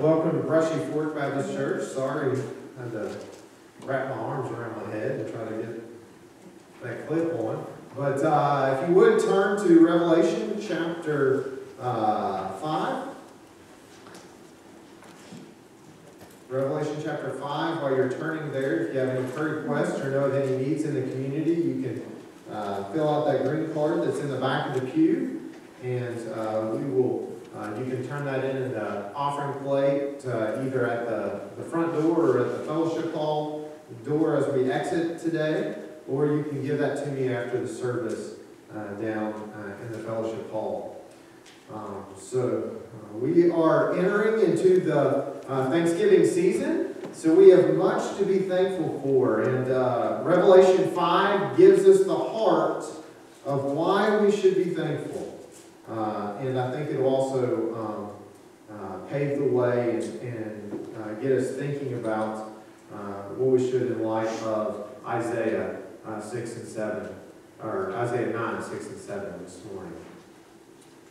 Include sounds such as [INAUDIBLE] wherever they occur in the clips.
Welcome to Brushy Fork Baptist Church. Sorry, I had to wrap my arms around my head and try to get that clip on. But uh, if you would turn to Revelation chapter uh, 5. Revelation chapter 5, while you're turning there, if you have any prayer requests or know of any needs in the community, you can uh, fill out that green card that's in the back of the pew, and uh, we will, uh, you can turn that in in the offering plate, uh, either at the, the front door or at the fellowship hall door as we exit today, or you can give that to me after the service uh, down uh, in the fellowship hall. Um, so uh, we are entering into the uh, Thanksgiving season, so we have much to be thankful for. And Revelation 5 gives us the heart of why we should be thankful. Uh, and I think it will also um, uh, pave the way and, and uh, get us thinking about uh, what we should in light of Isaiah 6 and 7, or Isaiah 9, 6 and 7 this morning.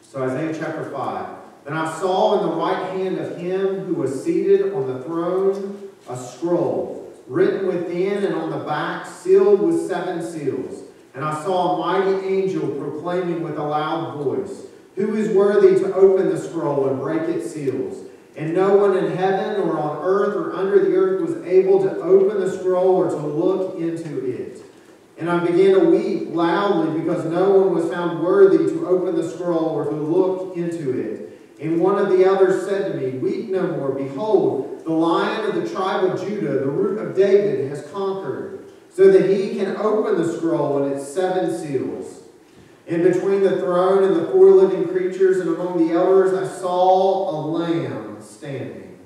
So Isaiah chapter 5. Then I saw in the right hand of him who was seated on the throne a scroll, written within and on the back, sealed with seven seals. And I saw a mighty angel proclaiming with a loud voice, Who is worthy to open the scroll and break its seals? And no one in heaven or on earth or under the earth was able to open the scroll or to look into it. And I began to weep loudly because no one was found worthy to open the scroll or to look into it. And one of the elders said to me, Weep no more. Behold, the lion of the tribe of Judah, the root of David, has conquered, so that he can open the scroll and its seven seals. And between the throne and the four living creatures and among the elders, I saw a lamb standing,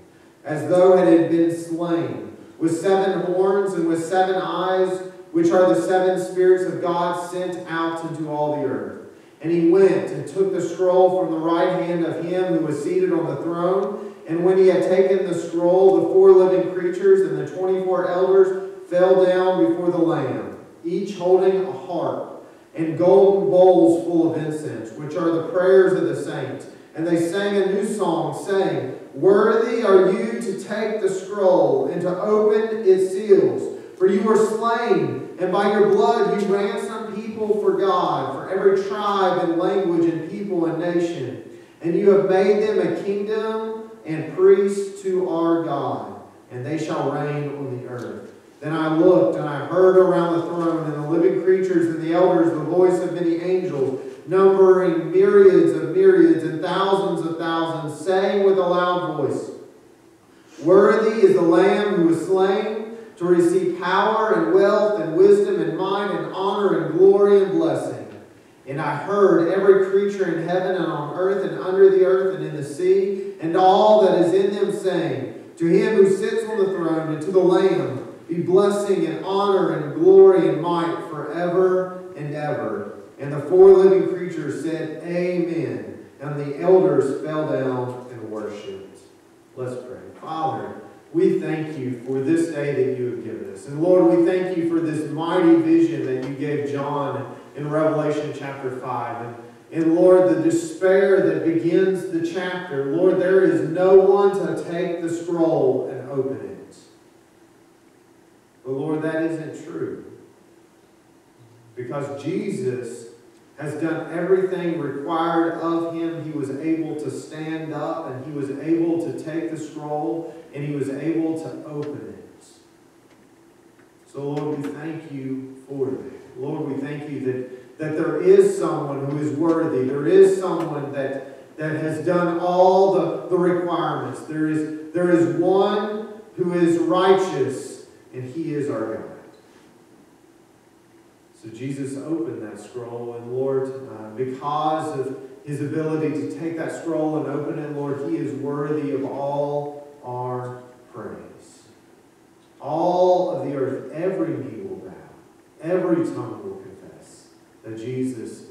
as though it had been slain, with seven horns and with seven eyes, which are the seven spirits of God sent out into all the earth. And he went and took the scroll from the right hand of him who was seated on the throne. And when he had taken the scroll, the four living creatures and the 24 elders fell down before the Lamb, each holding a harp and golden bowls full of incense, which are the prayers of the saints. And they sang a new song, saying, Worthy are you to take the scroll and to open its seals. For you were slain, and by your blood you ransomed people for God, for every tribe and language and people and nation. And you have made them a kingdom and priests to our God, and they shall reign on the earth. Then I looked, and I heard around the throne and the living creatures and the elders the voice of many angels, numbering myriads of myriads and thousands of thousands, saying with a loud voice, Worthy is the Lamb who was slain to receive power and wealth and wisdom and might and honor and glory and blessing. And I heard every creature in heaven and on earth and under the earth and in the sea and all that is in them saying, To him who sits on the throne and to the Lamb be blessing and honor and glory and might forever and ever. And the four living creatures said, Amen. And the elders fell down and worshipped. Let's pray. Father, we thank you for this day that you have given us. And Lord, we thank you for this mighty vision that you gave John in Revelation chapter 5. And, and Lord, the despair that begins the chapter, Lord, there is no one to take the scroll and open it. But Lord, that isn't true. Because Jesus has done everything required of him. He was able to stand up and he was able to take the scroll and he was able to open it. So, Lord, we thank you for that. Lord, we thank you that, that there is someone who is worthy. There is someone that, that has done all the, the requirements. There is, there is one who is righteous, and he is our God. So Jesus opened that scroll, and Lord, uh, because of his ability to take that scroll and open it, Lord, he is worthy of all our praise. All of the earth, every knee will bow, every tongue will confess that Jesus.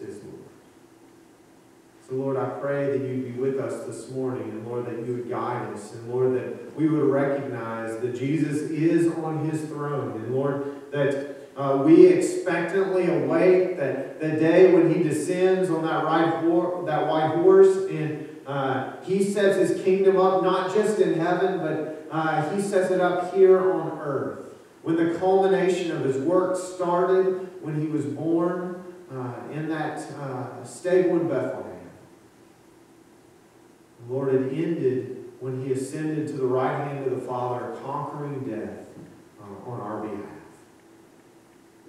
So, Lord, I pray that you'd be with us this morning, and Lord, that you would guide us, and Lord, that we would recognize that Jesus is on his throne, and Lord, that uh, we expectantly await that, the day when he descends on that, right that white horse and uh, He sets His kingdom up not just in heaven, but uh, He sets it up here on earth. When the culmination of His work started, when He was born uh, in that uh, stable in Bethlehem, Lord, it ended when He ascended to the right hand of the Father, conquering death uh, on our behalf.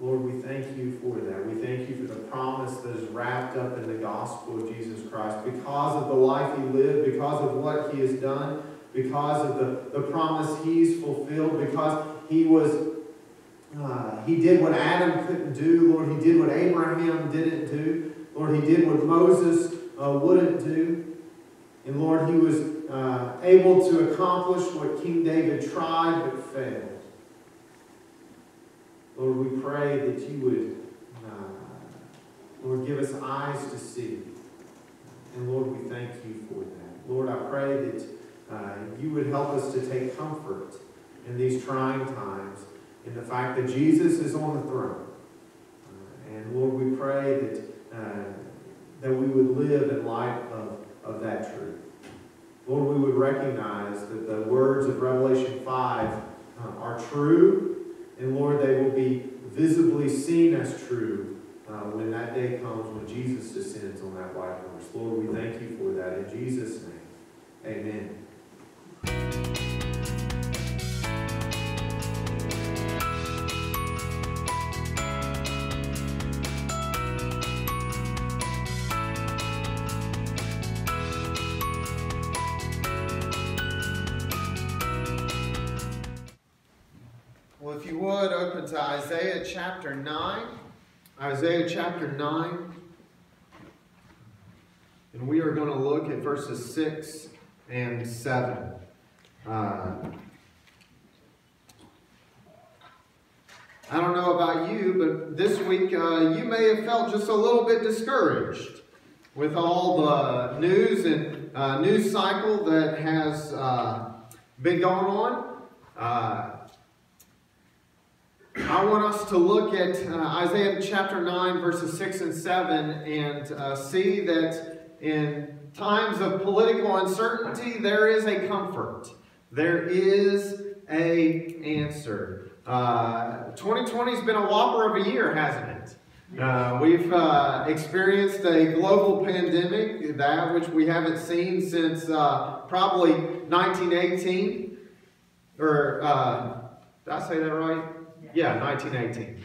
Lord, we thank you for that. We thank you for the promise that is wrapped up in the gospel of Jesus Christ. Because of the life he lived, because of what he has done, because of the, the promise he's fulfilled, because he was uh, he did what Adam couldn't do, Lord. He did what Abraham didn't do. Lord, he did what Moses uh, wouldn't do. And Lord, he was uh, able to accomplish what King David tried but failed. Lord, we pray that you would, uh, Lord, give us eyes to see. And Lord, we thank you for that. Lord, I pray that uh, you would help us to take comfort in these trying times in the fact that Jesus is on the throne. Uh, and Lord, we pray that, uh, that we would live in light of, of that truth. Lord, we would recognize that the words of Revelation 5 uh, are true and Lord, they will be visibly seen as true uh, when that day comes when Jesus descends on that white horse. Lord, we thank you for that. In Jesus' name, amen. Isaiah chapter 9. Isaiah chapter 9. And we are going to look at verses 6 and 7. Uh, I don't know about you, but this week uh, you may have felt just a little bit discouraged with all the news and uh, news cycle that has uh, been going on. I want us to look at uh, Isaiah chapter 9, verses 6 and 7, and uh, see that in times of political uncertainty, there is a comfort. There is a answer. Uh, 2020 has been a whopper of a year, hasn't it? Uh, we've uh, experienced a global pandemic, that which we haven't seen since uh, probably 1918. Or, uh, did I say that right? Yeah, 1918.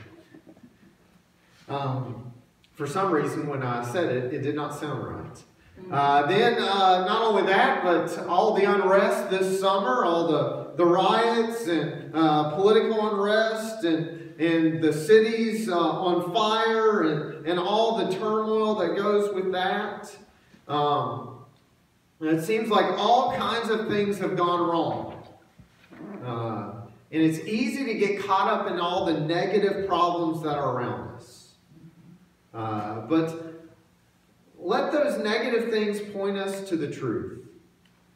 Um, for some reason, when I said it, it did not sound right. Uh, then, uh, not only that, but all the unrest this summer, all the, the riots and uh, political unrest and, and the cities uh, on fire and, and all the turmoil that goes with that. Um, it seems like all kinds of things have gone wrong. And it's easy to get caught up in all the negative problems that are around us. Uh, but let those negative things point us to the truth.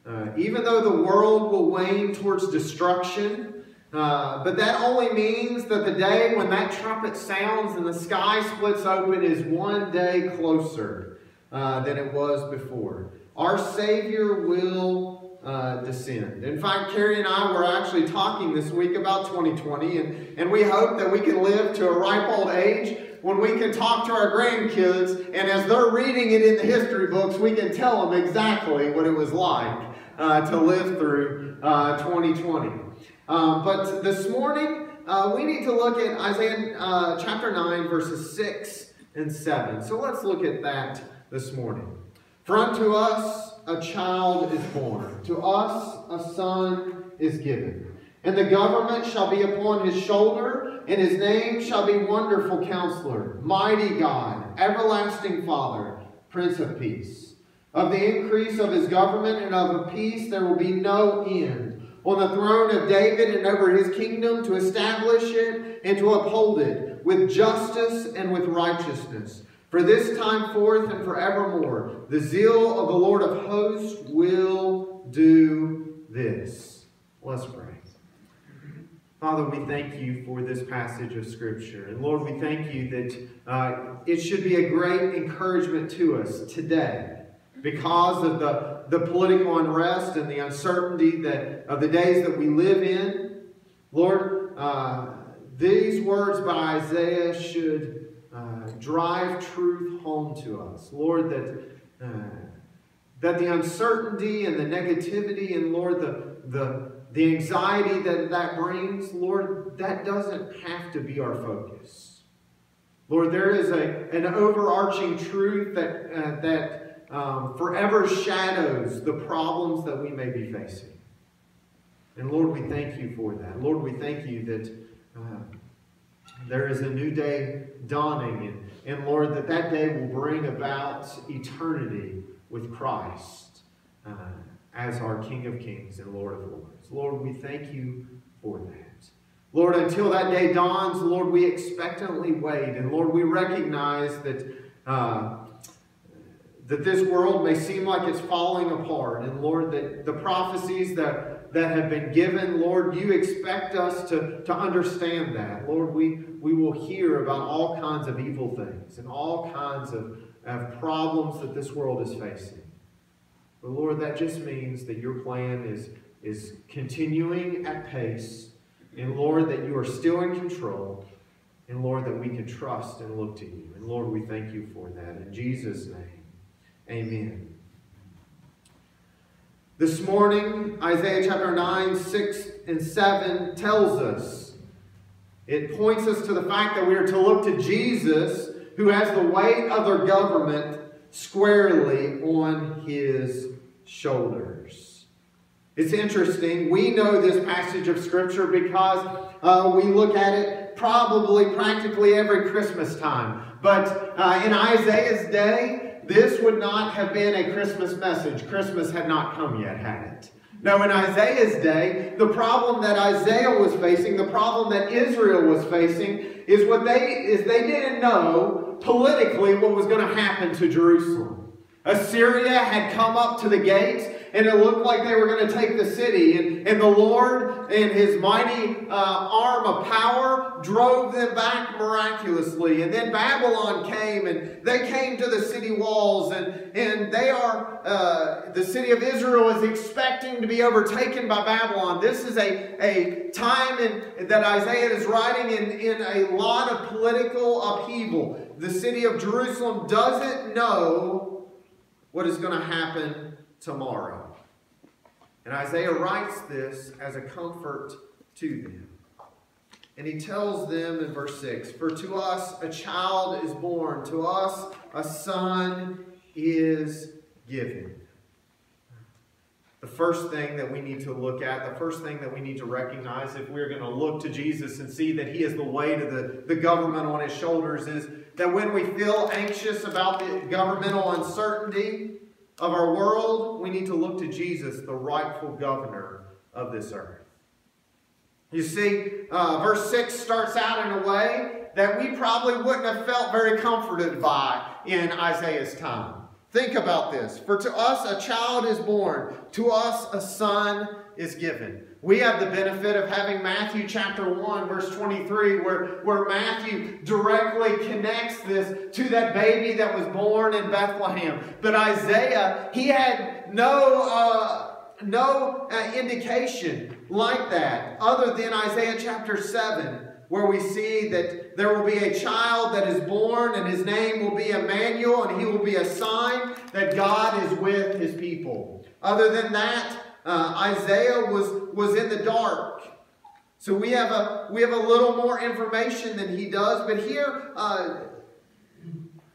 Uh, even though the world will wane towards destruction, uh, but that only means that the day when that trumpet sounds and the sky splits open is one day closer uh, than it was before. Our Savior will uh, descend. In fact, Carrie and I were actually talking this week about 2020, and, and we hope that we can live to a ripe old age when we can talk to our grandkids, and as they're reading it in the history books, we can tell them exactly what it was like uh, to live through uh, 2020. Um, but this morning, uh, we need to look at Isaiah uh, chapter 9, verses 6 and 7. So let's look at that this morning. For unto us a child is born, to us a son is given. And the government shall be upon his shoulder, and his name shall be Wonderful Counselor, Mighty God, Everlasting Father, Prince of Peace. Of the increase of his government and of peace there will be no end. On the throne of David and over his kingdom to establish it and to uphold it with justice and with righteousness for this time forth and forevermore, the zeal of the Lord of hosts will do this. Let's pray. Father, we thank you for this passage of Scripture. And Lord, we thank you that uh, it should be a great encouragement to us today because of the, the political unrest and the uncertainty that, of the days that we live in. Lord, uh, these words by Isaiah should uh, drive truth home to us. Lord, that, uh, that the uncertainty and the negativity and, Lord, the, the, the anxiety that that brings, Lord, that doesn't have to be our focus. Lord, there is a, an overarching truth that, uh, that um, forever shadows the problems that we may be facing. And Lord, we thank you for that. Lord, we thank you that there is a new day dawning, and, and Lord, that that day will bring about eternity with Christ uh, as our King of Kings and Lord of Lords. Lord, we thank you for that. Lord, until that day dawns, Lord, we expectantly wait. And Lord, we recognize that, uh, that this world may seem like it's falling apart. And Lord, that the prophecies that, that have been given, Lord, you expect us to, to understand that. Lord, we, we will hear about all kinds of evil things and all kinds of, of problems that this world is facing. But Lord, that just means that your plan is, is continuing at pace and Lord, that you are still in control. And Lord, that we can trust and look to you. And Lord, we thank you for that. In Jesus' name, amen. This morning, Isaiah chapter 9, 6, and 7 tells us, it points us to the fact that we are to look to Jesus, who has the weight of their government squarely on his shoulders. It's interesting. We know this passage of Scripture because uh, we look at it probably practically every Christmas time. But uh, in Isaiah's day, this would not have been a Christmas message. Christmas had not come yet, had it? No, in Isaiah's day, the problem that Isaiah was facing, the problem that Israel was facing, is what they is they didn't know politically what was going to happen to Jerusalem. Assyria had come up to the gates and it looked like they were going to take the city. And, and the Lord, in his mighty uh, arm of power, drove them back miraculously. And then Babylon came, and they came to the city walls, and, and they are, uh, the city of Israel is expecting to be overtaken by Babylon. This is a, a time in, that Isaiah is writing in, in a lot of political upheaval. The city of Jerusalem doesn't know what is going to happen tomorrow. And Isaiah writes this as a comfort to them. And he tells them in verse 6 For to us a child is born, to us a son is given. The first thing that we need to look at, the first thing that we need to recognize if we're going to look to Jesus and see that he is the weight of the, the government on his shoulders is that when we feel anxious about the governmental uncertainty, of our world, we need to look to Jesus, the rightful governor of this earth. You see, uh, verse 6 starts out in a way that we probably wouldn't have felt very comforted by in Isaiah's time. Think about this. For to us a child is born, to us a son is given. We have the benefit of having Matthew chapter 1, verse 23, where, where Matthew directly connects this to that baby that was born in Bethlehem. But Isaiah, he had no, uh, no uh, indication like that other than Isaiah chapter 7, where we see that there will be a child that is born and his name will be Emmanuel and he will be a sign that God is with his people. Other than that, uh, Isaiah was, was in the dark. So we have, a, we have a little more information than he does. But here, uh,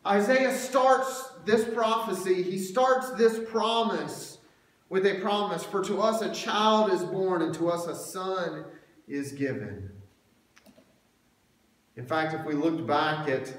Isaiah starts this prophecy. He starts this promise with a promise. For to us a child is born, and to us a son is given. In fact, if we looked back at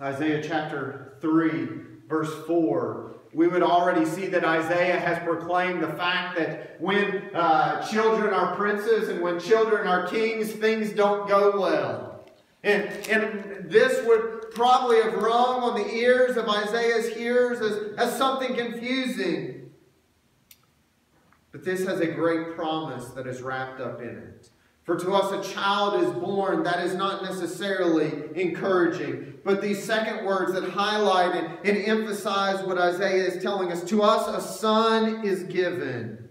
Isaiah chapter 3, verse 4, we would already see that Isaiah has proclaimed the fact that when uh, children are princes and when children are kings, things don't go well. And, and this would probably have rung on the ears of Isaiah's hearers as, as something confusing. But this has a great promise that is wrapped up in it. For to us a child is born, that is not necessarily encouraging. But these second words that highlight and, and emphasize what Isaiah is telling us to us a son is given.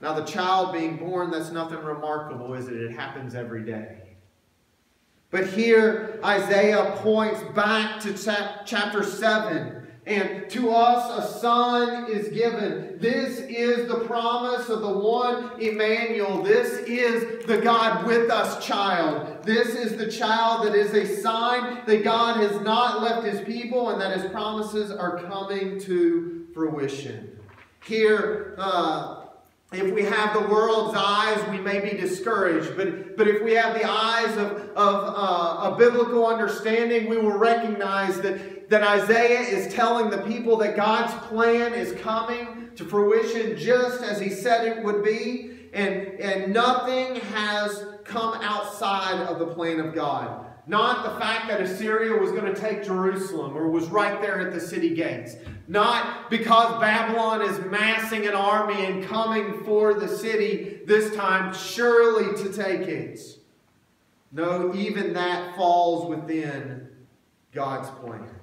Now, the child being born, that's nothing remarkable, is it? It happens every day. But here, Isaiah points back to chapter 7 and to us a son is given. This is the promise of the one Emmanuel. This is the God with us child. This is the child that is a sign that God has not left his people and that his promises are coming to fruition. Here, uh, if we have the world's eyes, we may be discouraged. But, but if we have the eyes of, of uh, a biblical understanding, we will recognize that that Isaiah is telling the people that God's plan is coming to fruition just as he said it would be. And, and nothing has come outside of the plan of God. Not the fact that Assyria was going to take Jerusalem or was right there at the city gates. Not because Babylon is massing an army and coming for the city this time, surely to take it. No, even that falls within God's plan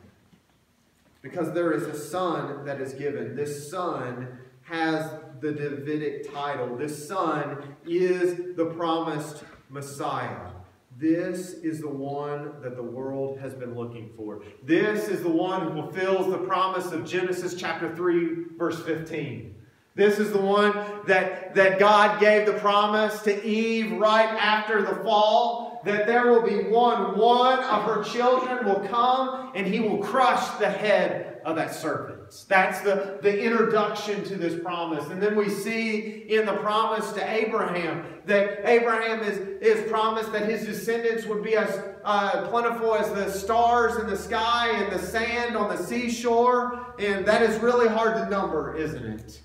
because there is a son that is given. This son has the Davidic title. This son is the promised Messiah. This is the one that the world has been looking for. This is the one who fulfills the promise of Genesis chapter 3, verse 15. This is the one that, that God gave the promise to Eve right after the fall that there will be one, one of her children will come and he will crush the head of that serpent. That's the, the introduction to this promise. And then we see in the promise to Abraham that Abraham is, is promised that his descendants would be as uh, plentiful as the stars in the sky and the sand on the seashore. And that is really hard to number, isn't it?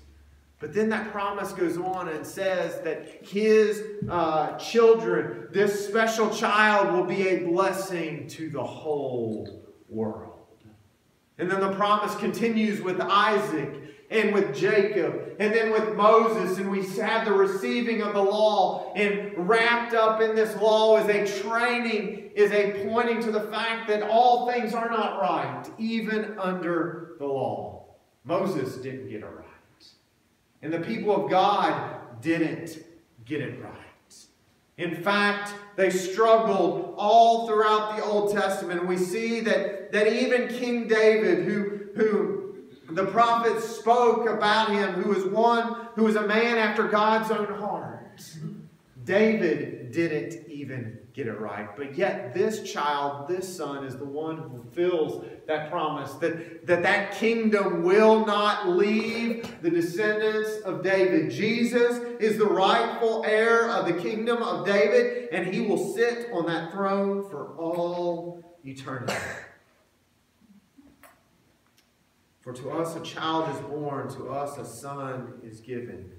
But then that promise goes on and says that his uh, children, this special child, will be a blessing to the whole world. And then the promise continues with Isaac and with Jacob and then with Moses. And we have the receiving of the law. And wrapped up in this law is a training, is a pointing to the fact that all things are not right, even under the law. Moses didn't get it right. And the people of God didn't get it right. In fact, they struggled all throughout the Old Testament. We see that, that even King David, who, who the prophets spoke about him, who was one who was a man after God's own heart, David didn't even get it right. But yet, this child, this son, is the one who fulfills that promise that, that that kingdom will not leave the descendants of David. Jesus is the rightful heir of the kingdom of David, and he will sit on that throne for all eternity. For to us a child is born, to us a son is given.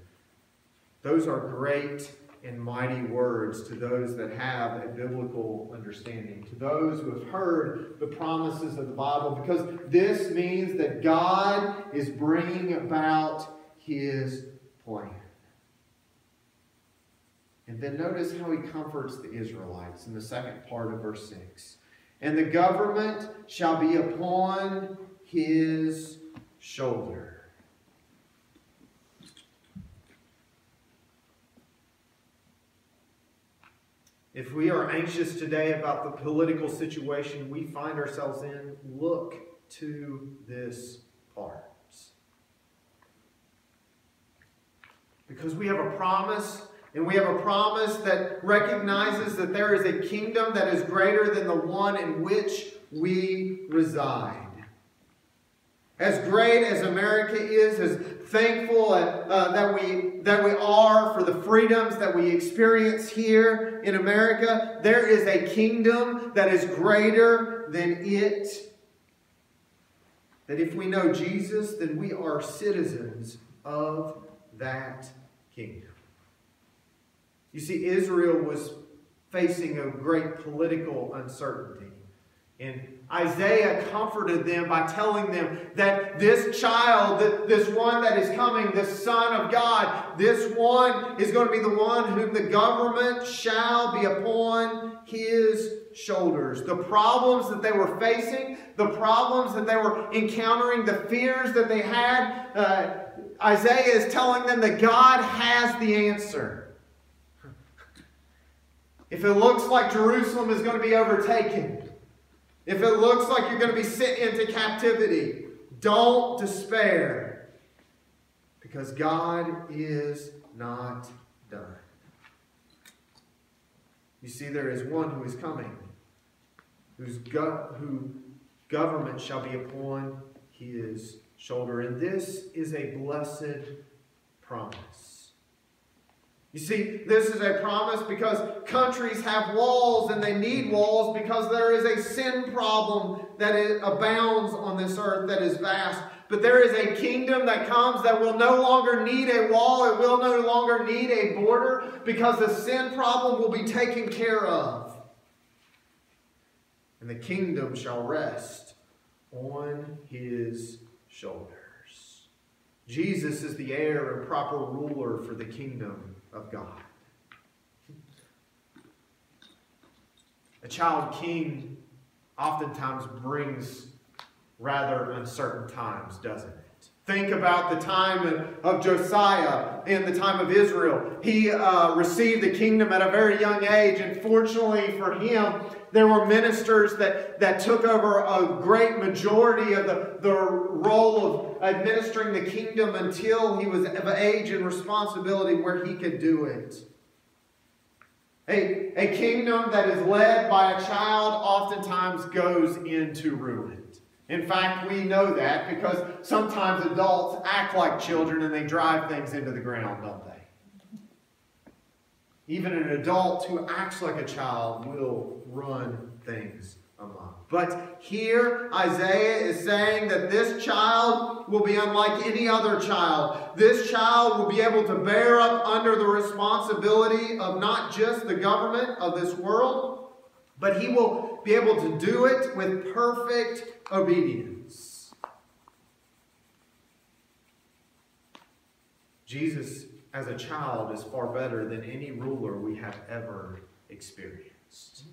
Those are great and mighty words to those that have a biblical understanding, to those who have heard the promises of the Bible, because this means that God is bringing about his plan. And then notice how he comforts the Israelites in the second part of verse 6. And the government shall be upon his shoulder. If we are anxious today about the political situation we find ourselves in, look to this part. Because we have a promise, and we have a promise that recognizes that there is a kingdom that is greater than the one in which we reside. As great as America is, as thankful uh, that, we, that we are for the freedoms that we experience here in America, there is a kingdom that is greater than it. That if we know Jesus, then we are citizens of that kingdom. You see, Israel was facing a great political uncertainty. And Isaiah comforted them by telling them that this child, this one that is coming, this Son of God, this one is going to be the one whom the government shall be upon his shoulders. The problems that they were facing, the problems that they were encountering, the fears that they had, uh, Isaiah is telling them that God has the answer. If it looks like Jerusalem is going to be overtaken, if it looks like you're going to be sent into captivity, don't despair because God is not done. You see, there is one who is coming, whose go- who government shall be upon his shoulder. And this is a blessed promise. You see, this is a promise because countries have walls and they need walls because there is a sin problem that abounds on this earth that is vast. But there is a kingdom that comes that will no longer need a wall, it will no longer need a border because the sin problem will be taken care of. And the kingdom shall rest on his shoulders. Jesus is the heir and proper ruler for the kingdom of God. A child king oftentimes brings rather uncertain times, doesn't it? Think about the time of Josiah and the time of Israel. He uh, received the kingdom at a very young age, and fortunately for him, there were ministers that, that took over a great majority of the, the role of administering the kingdom until he was of age and responsibility where he could do it. A, a kingdom that is led by a child oftentimes goes into ruin. In fact, we know that because sometimes adults act like children and they drive things into the ground, don't they? Even an adult who acts like a child will run things amok. But here, Isaiah is saying that this child will be unlike any other child. This child will be able to bear up under the responsibility of not just the government of this world, but he will be able to do it with perfect obedience. Jesus as a child is far better than any ruler we have ever experienced.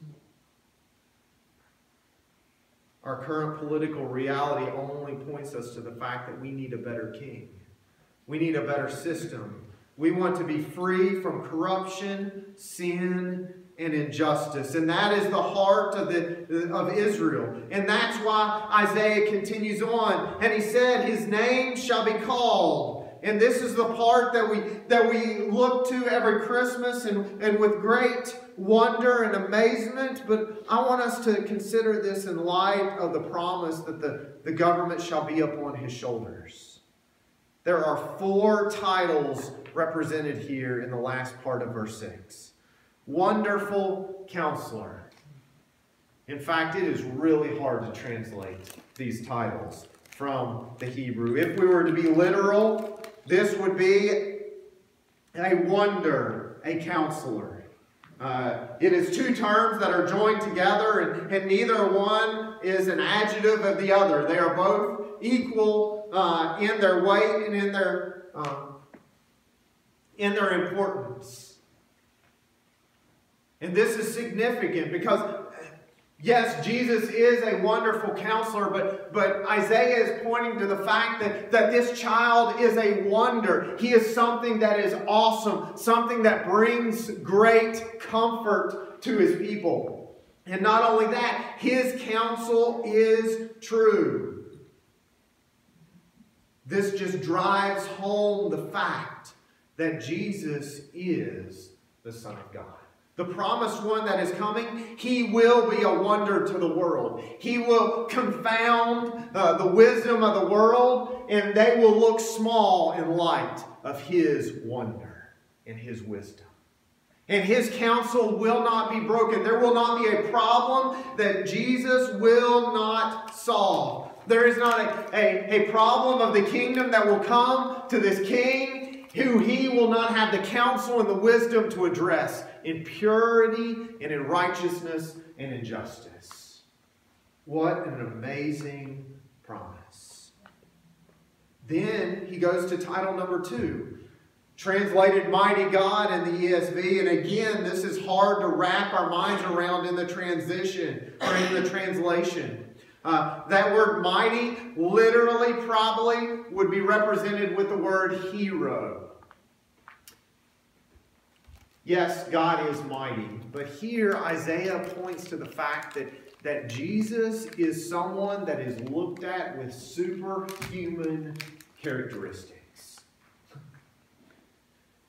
Our current political reality only points us to the fact that we need a better king. We need a better system. We want to be free from corruption, sin, and injustice. And that is the heart of, the, of Israel. And that's why Isaiah continues on. And he said, His name shall be called and this is the part that we that we look to every Christmas and, and with great wonder and amazement. But I want us to consider this in light of the promise that the, the government shall be upon his shoulders. There are four titles represented here in the last part of verse 6. Wonderful counselor. In fact, it is really hard to translate these titles from the Hebrew. If we were to be literal, this would be a wonder, a counselor. Uh, it is two terms that are joined together, and, and, neither one is an adjective of the other. They are both equal uh, in their weight and in their um, in their importance. And this is significant because Yes, Jesus is a wonderful counselor, but, but Isaiah is pointing to the fact that, that this child is a wonder. He is something that is awesome, something that brings great comfort to his people. And not only that, his counsel is true. This just drives home the fact that Jesus is the Son of God. The promised one that is coming, he will be a wonder to the world. He will confound uh, the wisdom of the world, and they will look small in light of his wonder and his wisdom. And his counsel will not be broken. There will not be a problem that Jesus will not solve. There is not a, a, a problem of the kingdom that will come to this king who he will not have the counsel and the wisdom to address in purity and in righteousness and in justice. What an amazing promise. Then he goes to title number two, translated Mighty God in the ESV. And again, this is hard to wrap our minds around in the transition or in the translation. Uh, that word mighty literally probably would be represented with the word hero. Yes, God is mighty, but here Isaiah points to the fact that, that Jesus is someone that is looked at with superhuman characteristics.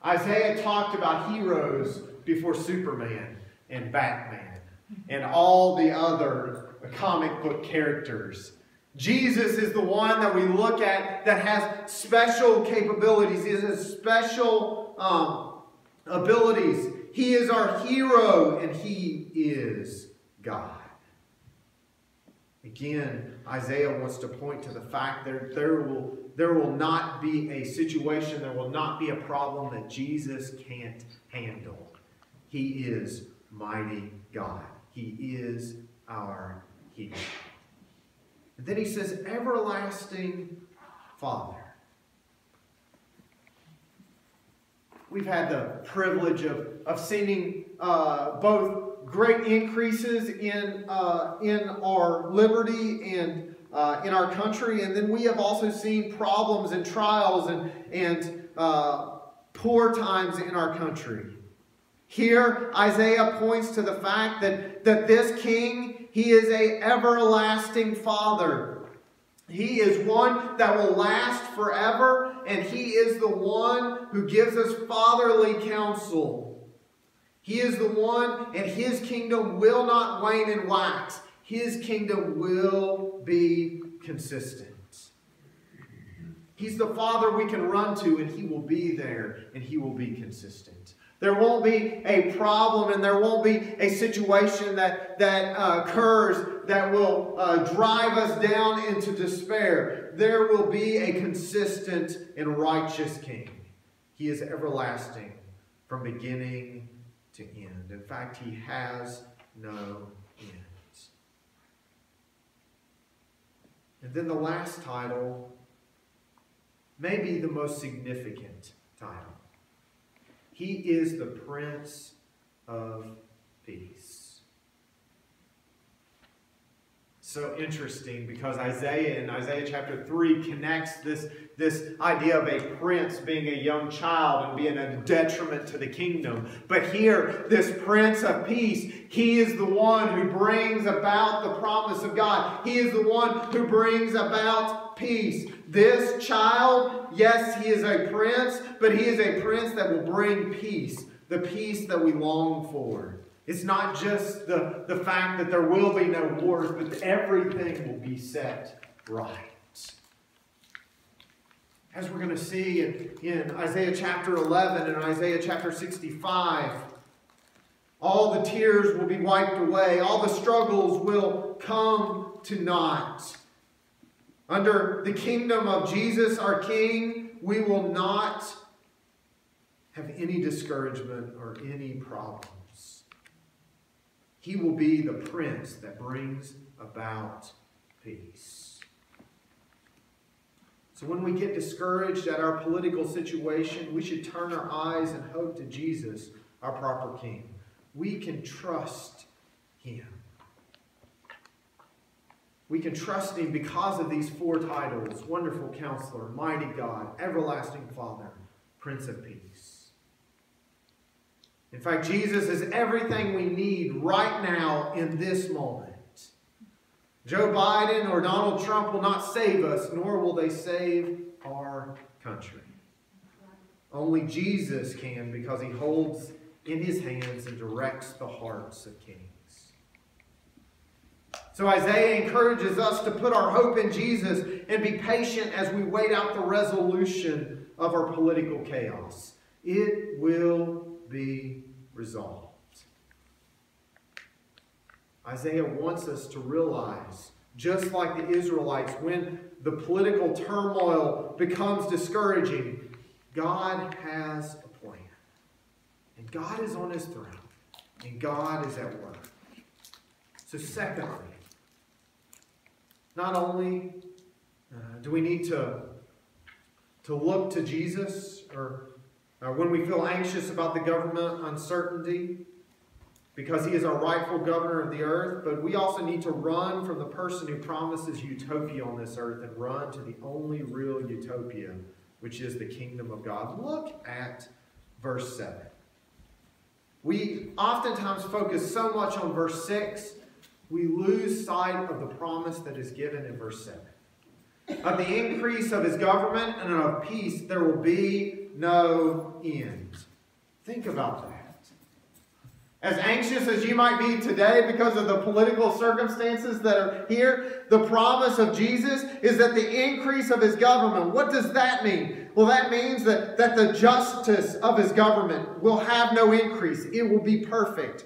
Isaiah talked about heroes before Superman and Batman and all the other comic book characters. Jesus is the one that we look at that has special capabilities. He has special um, abilities. He is our hero and he is God. Again, Isaiah wants to point to the fact that there will, there will not be a situation, there will not be a problem that Jesus can't handle. He is mighty God. He is our hero. And then he says, Everlasting Father. We've had the privilege of, of seeing uh, both great increases in, uh, in our liberty and uh, in our country, and then we have also seen problems and trials and, and uh, poor times in our country. Here, Isaiah points to the fact that, that this king, he is a everlasting father. He is one that will last forever, and He is the one who gives us fatherly counsel. He is the one, and His kingdom will not wane and wax. His kingdom will be consistent. He's the Father we can run to, and He will be there, and He will be consistent. There won't be a problem and there won't be a situation that, that uh, occurs that will uh, drive us down into despair. There will be a consistent and righteous King. He is everlasting from beginning to end. In fact, he has no end. And then the last title may be the most significant title. He is the Prince of Peace. So interesting because Isaiah in Isaiah chapter 3 connects this, this idea of a prince being a young child and being a detriment to the kingdom. But here, this Prince of Peace, he is the one who brings about the promise of God. He is the one who brings about peace. This child, yes, he is a prince, but he is a prince that will bring peace, the peace that we long for. It's not just the, the fact that there will be no wars, but everything will be set right. As we're going to see in, in Isaiah chapter 11 and Isaiah chapter 65, all the tears will be wiped away, all the struggles will come to naught. Under the kingdom of Jesus, our King, we will not have any discouragement or any problems. He will be the prince that brings about peace. So when we get discouraged at our political situation, we should turn our eyes and hope to Jesus, our proper King. We can trust him. We can trust him because of these four titles Wonderful Counselor, Mighty God, Everlasting Father, Prince of Peace. In fact, Jesus is everything we need right now in this moment. Joe Biden or Donald Trump will not save us, nor will they save our country. Only Jesus can because he holds in his hands and directs the hearts of kings. So Isaiah encourages us to put our hope in Jesus and be patient as we wait out the resolution of our political chaos. It will be resolved. Isaiah wants us to realize, just like the Israelites, when the political turmoil becomes discouraging, God has a plan. And God is on his throne. And God is at work. So, secondly, not only uh, do we need to, to look to Jesus, or when we feel anxious about the government uncertainty, because he is our rightful governor of the earth, but we also need to run from the person who promises utopia on this earth and run to the only real utopia, which is the kingdom of God. Look at verse 7. We oftentimes focus so much on verse 6, we lose sight of the promise that is given in verse 7. Of the increase of his government and of peace, there will be no end. Think about that. As anxious as you might be today because of the political circumstances that are here, the promise of Jesus is that the increase of his government. What does that mean? Well, that means that, that the justice of his government will have no increase, it will be perfect.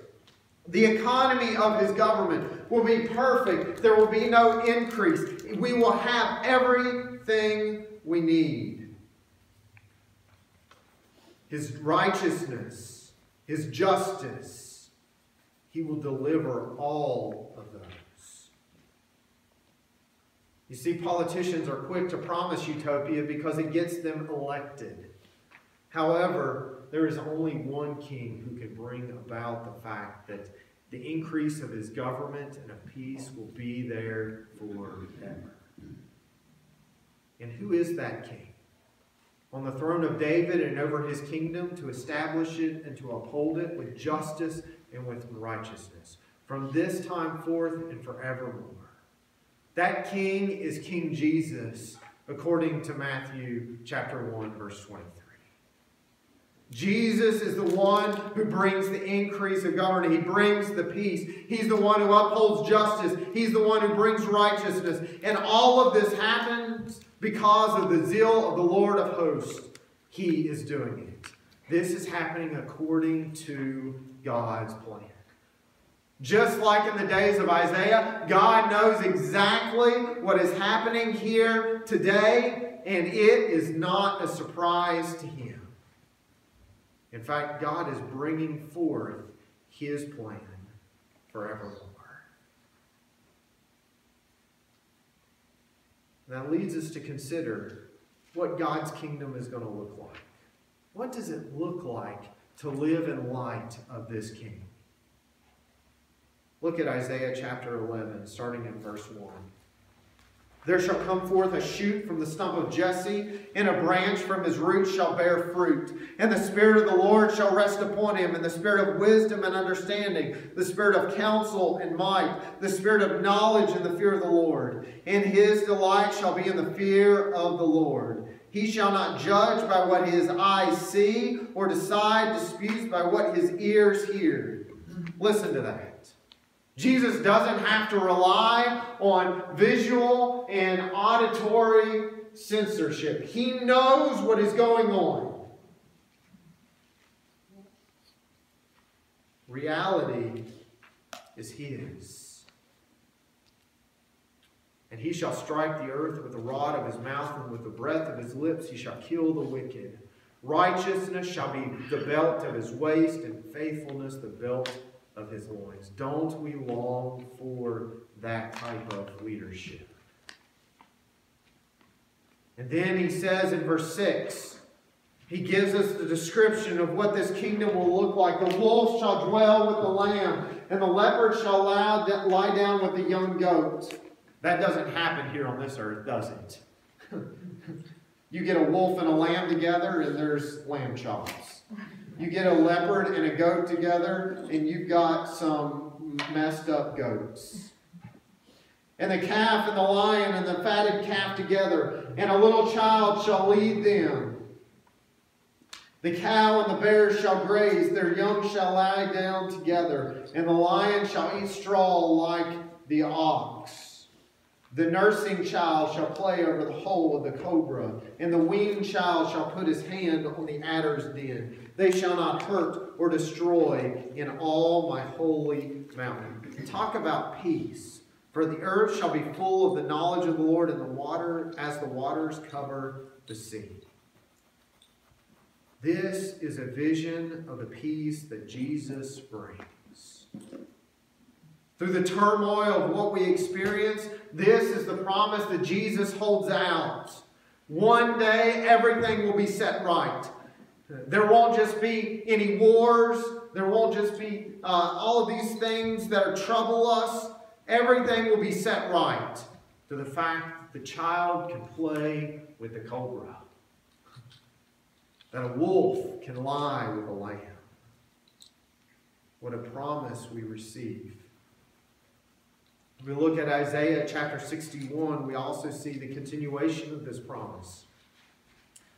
The economy of his government will be perfect. There will be no increase. We will have everything we need. His righteousness his justice, he will deliver all of those. You see, politicians are quick to promise utopia because it gets them elected. However, there is only one king who can bring about the fact that the increase of his government and of peace will be there forever. And who is that king? on the throne of David and over his kingdom to establish it and to uphold it with justice and with righteousness from this time forth and forevermore. That king is King Jesus, according to Matthew chapter 1, verse 23. Jesus is the one who brings the increase of government. He brings the peace. He's the one who upholds justice. He's the one who brings righteousness. And all of this happens because of the zeal of the Lord of hosts. He is doing it. This is happening according to God's plan. Just like in the days of Isaiah, God knows exactly what is happening here today, and it is not a surprise to him. In fact, God is bringing forth his plan forevermore. That leads us to consider what God's kingdom is going to look like. What does it look like to live in light of this king? Look at Isaiah chapter 11, starting in verse 1. There shall come forth a shoot from the stump of Jesse, and a branch from his roots shall bear fruit. And the Spirit of the Lord shall rest upon him, and the Spirit of wisdom and understanding, the Spirit of counsel and might, the Spirit of knowledge and the fear of the Lord. And his delight shall be in the fear of the Lord. He shall not judge by what his eyes see, or decide disputes by what his ears hear. Listen to that. Jesus doesn't have to rely on visual and auditory censorship. He knows what is going on. Reality is His. And he shall strike the earth with the rod of his mouth, and with the breath of his lips he shall kill the wicked. Righteousness shall be the belt of his waist, and faithfulness the belt of his loins. Don't we long for that type of leadership? And then he says in verse 6, he gives us the description of what this kingdom will look like. The wolf shall dwell with the lamb, and the leopard shall lie down with the young goat. That doesn't happen here on this earth, does it? [LAUGHS] you get a wolf and a lamb together, and there's lamb chops. You get a leopard and a goat together, and you've got some messed up goats. And the calf and the lion and the fatted calf together, and a little child shall lead them. The cow and the bear shall graze, their young shall lie down together, and the lion shall eat straw like the ox. The nursing child shall play over the hole of the cobra, and the weaned child shall put his hand on the adder's den. They shall not hurt or destroy in all my holy mountain. Talk about peace. For the earth shall be full of the knowledge of the Lord, and the water as the waters cover the sea. This is a vision of the peace that Jesus brings. through the turmoil of what we experience, this is the promise that Jesus holds out. One day, everything will be set right. There won't just be any wars. There won't just be uh, all of these things that trouble us. Everything will be set right to the fact that the child can play with the cobra, that a wolf can lie with a lamb. What a promise we receive. When we look at Isaiah chapter 61, we also see the continuation of this promise.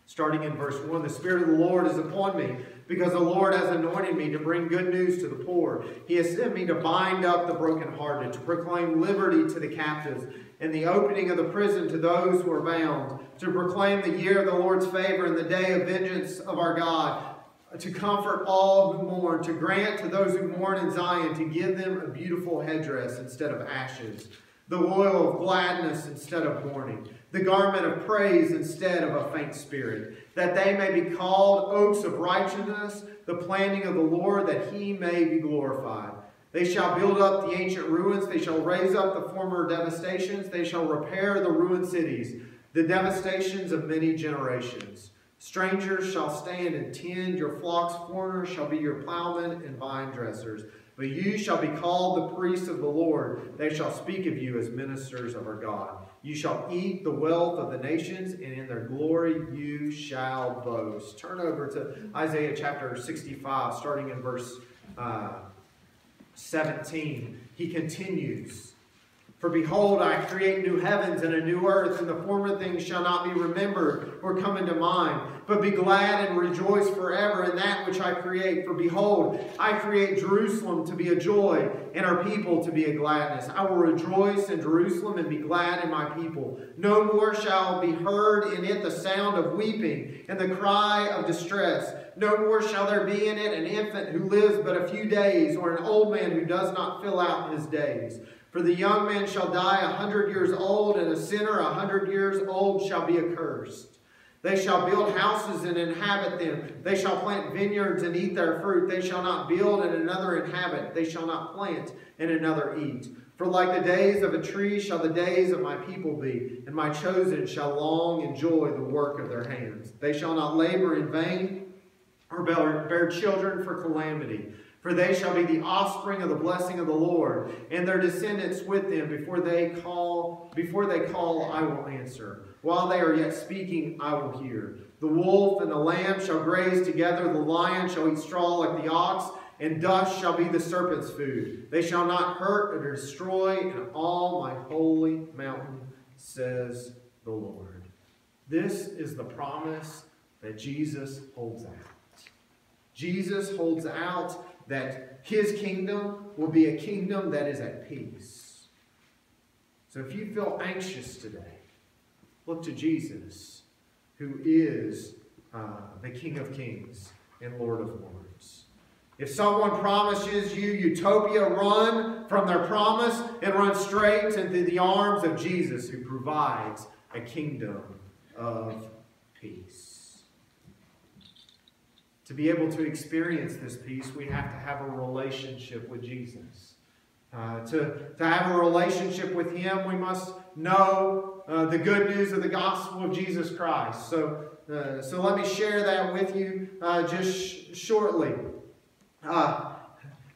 Starting in verse 1, the Spirit of the Lord is upon me, because the Lord has anointed me to bring good news to the poor. He has sent me to bind up the brokenhearted, to proclaim liberty to the captives, and the opening of the prison to those who are bound, to proclaim the year of the Lord's favor and the day of vengeance of our God to comfort all who mourn, to grant to those who mourn in Zion, to give them a beautiful headdress instead of ashes, the oil of gladness instead of mourning, the garment of praise instead of a faint spirit, that they may be called oaks of righteousness, the planting of the Lord, that he may be glorified. They shall build up the ancient ruins, they shall raise up the former devastations, they shall repair the ruined cities, the devastations of many generations. Strangers shall stand and tend your flocks, foreigners shall be your plowmen and vine dressers. But you shall be called the priests of the Lord. They shall speak of you as ministers of our God. You shall eat the wealth of the nations, and in their glory you shall boast. Turn over to Isaiah chapter 65, starting in verse uh, 17. He continues. For behold, I create new heavens and a new earth, and the former things shall not be remembered or come into mind. But be glad and rejoice forever in that which I create. For behold, I create Jerusalem to be a joy, and our people to be a gladness. I will rejoice in Jerusalem and be glad in my people. No more shall be heard in it the sound of weeping and the cry of distress. No more shall there be in it an infant who lives but a few days, or an old man who does not fill out his days. For the young man shall die a hundred years old, and a sinner a hundred years old shall be accursed. They shall build houses and inhabit them. They shall plant vineyards and eat their fruit. They shall not build and another inhabit. They shall not plant and another eat. For like the days of a tree shall the days of my people be, and my chosen shall long enjoy the work of their hands. They shall not labor in vain or bear children for calamity. For they shall be the offspring of the blessing of the Lord, and their descendants with them. Before they call, before they call, I will answer. While they are yet speaking, I will hear. The wolf and the lamb shall graze together, the lion shall eat straw like the ox, and dust shall be the serpent's food. They shall not hurt or destroy in all my holy mountain, says the Lord. This is the promise that Jesus holds out. Jesus holds out that his kingdom will be a kingdom that is at peace. So if you feel anxious today, look to Jesus, who is uh, the King of kings and Lord of lords. If someone promises you utopia, run from their promise and run straight into the arms of Jesus, who provides a kingdom of peace. To be able to experience this peace, we have to have a relationship with Jesus. Uh, to, to have a relationship with Him, we must know uh, the good news of the gospel of Jesus Christ. So, uh, so let me share that with you uh, just sh shortly. Uh,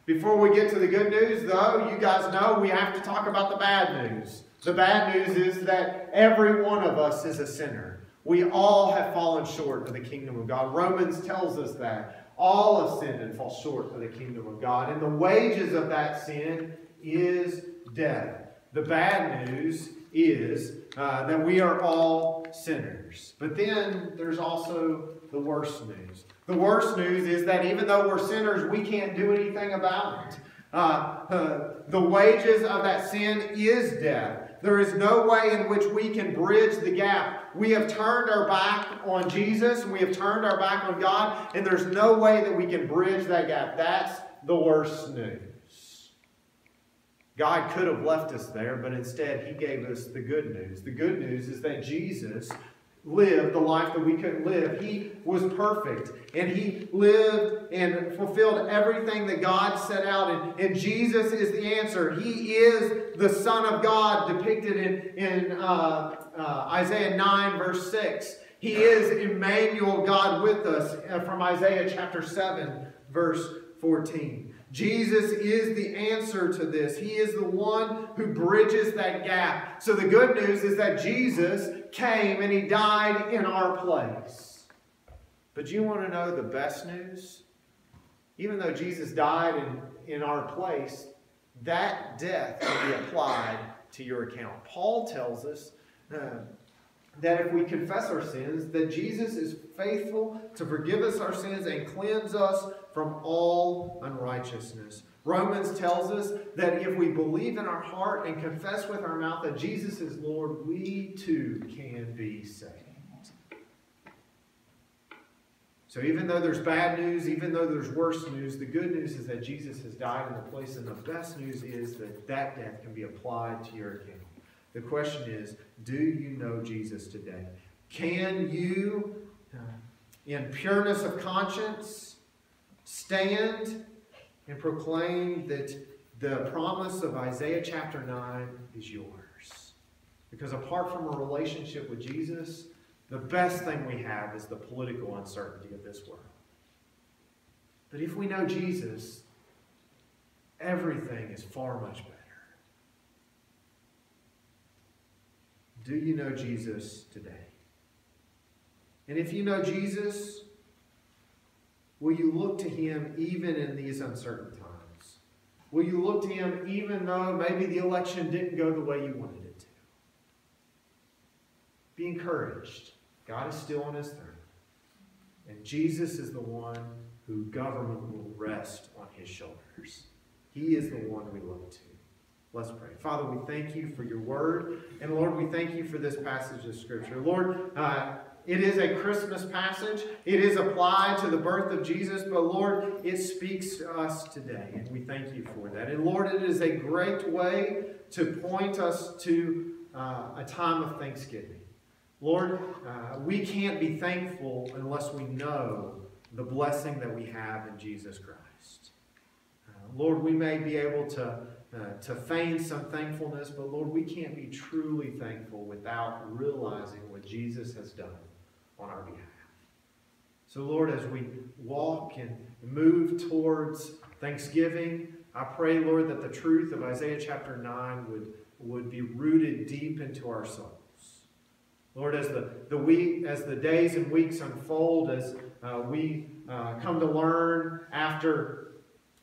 before we get to the good news, though, you guys know we have to talk about the bad news. The bad news is that every one of us is a sinner. We all have fallen short of the kingdom of God. Romans tells us that. All have sinned and fall short of the kingdom of God. And the wages of that sin is death. The bad news is uh, that we are all sinners. But then there's also the worst news. The worst news is that even though we're sinners, we can't do anything about it. Uh, uh, the wages of that sin is death. There is no way in which we can bridge the gap. We have turned our back on Jesus we have turned our back on God, and there's no way that we can bridge that gap. That's the worst news. God could have left us there, but instead He gave us the good news. The good news is that Jesus live the life that we couldn't live. He was perfect and he lived and fulfilled everything that God set out. And, and Jesus is the answer. He is the Son of God depicted in, in uh, uh, Isaiah 9, verse 6. He is Emmanuel, God with us, uh, from Isaiah chapter 7, verse 14. Jesus is the answer to this. He is the one who bridges that gap. So the good news is that Jesus came and he died in our place. But you want to know the best news? Even though Jesus died in, in our place, that death can be applied to your account. Paul tells us uh, that if we confess our sins, that Jesus is faithful to forgive us our sins and cleanse us from all unrighteousness. Romans tells us that if we believe in our heart and confess with our mouth that Jesus is Lord, we too can be saved. So even though there's bad news, even though there's worse news, the good news is that Jesus has died in the place, and the best news is that that death can be applied to your account. The question is, do you know Jesus today? Can you, in pureness of conscience, stand and proclaim that the promise of Isaiah chapter 9 is yours? Because apart from a relationship with Jesus, the best thing we have is the political uncertainty of this world. But if we know Jesus, everything is far much better. Do you know Jesus today? And if you know Jesus, will you look to him even in these uncertain times? Will you look to him even though maybe the election didn't go the way you wanted it to? Be encouraged. God is still on his throne. And Jesus is the one who government will rest on his shoulders. He is the one we look to. Let's pray. Father, we thank you for your word. And Lord, we thank you for this passage of Scripture. Lord, uh, it is a Christmas passage. It is applied to the birth of Jesus, but Lord, it speaks to us today, and we thank you for that. And Lord, it is a great way to point us to uh, a time of thanksgiving. Lord, uh, we can't be thankful unless we know the blessing that we have in Jesus Christ. Uh, Lord, we may be able to uh, to feign some thankfulness, but Lord, we can't be truly thankful without realizing what Jesus has done on our behalf. So, Lord, as we walk and move towards Thanksgiving, I pray, Lord, that the truth of Isaiah chapter 9 would, would be rooted deep into our souls. Lord, as the, the week, as the days and weeks unfold, as uh, we uh, come to learn after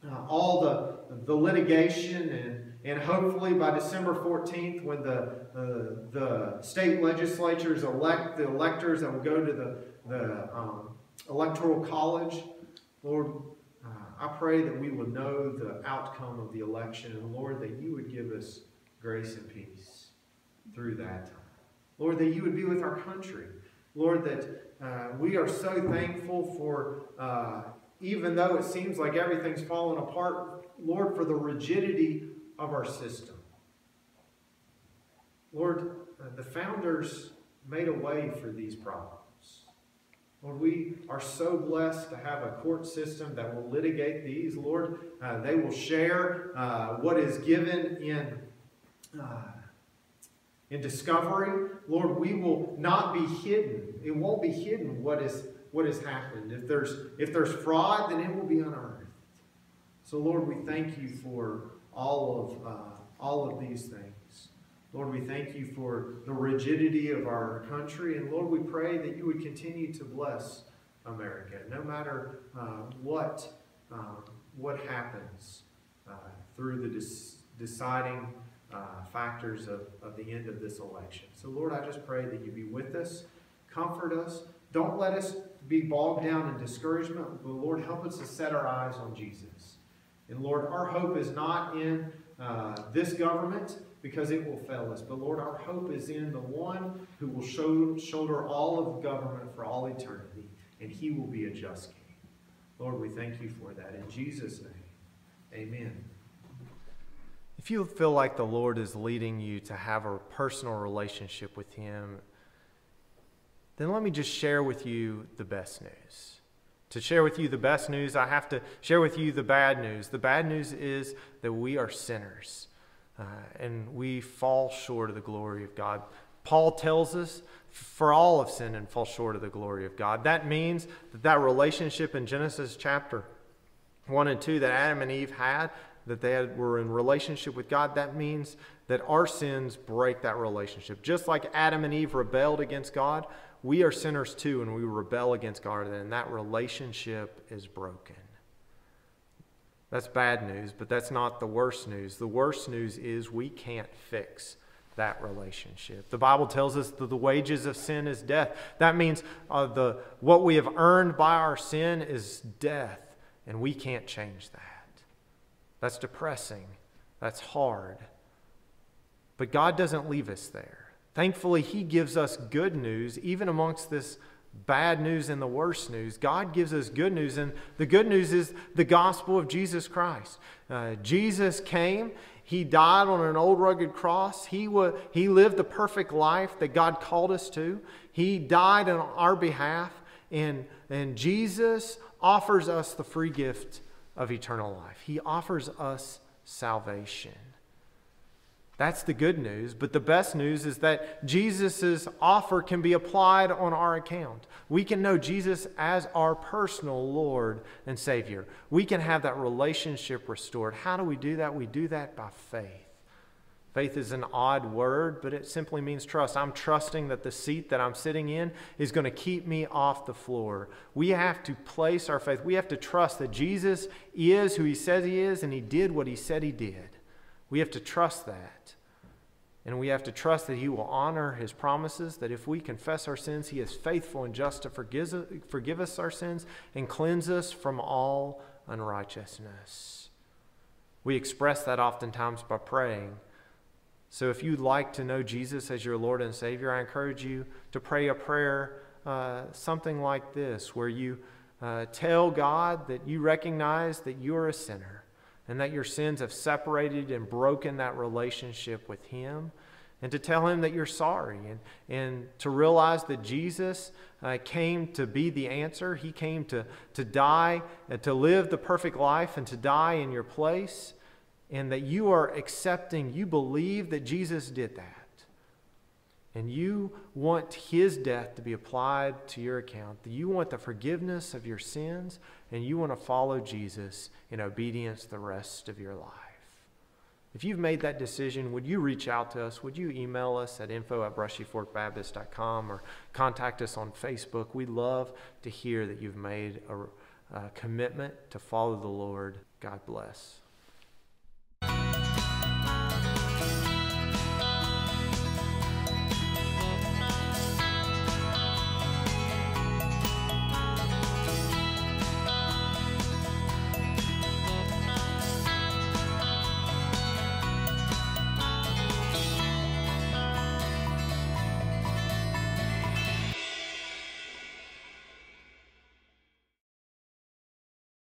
uh, all the, the litigation and, and hopefully by December 14th when the, uh, the state legislatures elect the electors that will go to the, the um, electoral college, Lord, uh, I pray that we would know the outcome of the election and Lord, that you would give us grace and peace through that time. Lord, that you would be with our country. Lord, that uh, we are so thankful for uh, even though it seems like everything's fallen apart, Lord, for the rigidity of our system. Lord, uh, the founders made a way for these problems. Lord, we are so blessed to have a court system that will litigate these. Lord, uh, they will share uh, what is given in, uh, in discovery. Lord, we will not be hidden. It won't be hidden what is what has happened. If there's, if there's fraud, then it will be unearthed. So, Lord, we thank you for all of, uh, all of these things. Lord, we thank you for the rigidity of our country. And Lord, we pray that you would continue to bless America, no matter uh, what, um, what happens uh, through the deciding uh, factors of, of the end of this election. So, Lord, I just pray that you be with us, comfort us. Don't let us be bogged down in discouragement, but Lord, help us to set our eyes on Jesus. And Lord, our hope is not in uh, this government because it will fail us, but Lord, our hope is in the one who will show, shoulder all of government for all eternity, and he will be a just king. Lord, we thank you for that. In Jesus' name, amen. If you feel like the Lord is leading you to have a personal relationship with him, then let me just share with you the best news. To share with you the best news, I have to share with you the bad news. The bad news is that we are sinners uh, and we fall short of the glory of God. Paul tells us, for all of sin and fall short of the glory of God. That means that that relationship in Genesis chapter 1 and 2 that Adam and Eve had, that they had, were in relationship with God, that means that our sins break that relationship. Just like Adam and Eve rebelled against God, we are sinners too, and we rebel against God, and that relationship is broken. That's bad news, but that's not the worst news. The worst news is we can't fix that relationship. The Bible tells us that the wages of sin is death. That means uh, the, what we have earned by our sin is death, and we can't change that. That's depressing. That's hard. But God doesn't leave us there. Thankfully, He gives us good news, even amongst this bad news and the worst news. God gives us good news, and the good news is the gospel of Jesus Christ. Uh, Jesus came, He died on an old rugged cross. He, wa- he lived the perfect life that God called us to. He died on our behalf, and, and Jesus offers us the free gift of eternal life. He offers us salvation. That's the good news. But the best news is that Jesus' offer can be applied on our account. We can know Jesus as our personal Lord and Savior. We can have that relationship restored. How do we do that? We do that by faith. Faith is an odd word, but it simply means trust. I'm trusting that the seat that I'm sitting in is going to keep me off the floor. We have to place our faith. We have to trust that Jesus is who he says he is and he did what he said he did. We have to trust that. And we have to trust that He will honor His promises, that if we confess our sins, He is faithful and just to forgive, us our sins and cleanse us from all unrighteousness. We express that oftentimes by praying. So if you'd like to know Jesus as your Lord and Savior, I encourage you to pray a prayer, uh, something like this, where you uh, tell God that you recognize that you're a sinner and that your sins have separated and broken that relationship with Him, and to tell Him that you're sorry, and, and to realize that Jesus uh, came to be the answer. He came to, to die, and to live the perfect life, and to die in your place, and that you are accepting, you believe that Jesus did that. And you want his death to be applied to your account. You want the forgiveness of your sins, and you want to follow Jesus in obedience the rest of your life. If you've made that decision, would you reach out to us? Would you email us at info at brushyforkbaptist.com or contact us on Facebook? We'd love to hear that you've made a, a commitment to follow the Lord. God bless.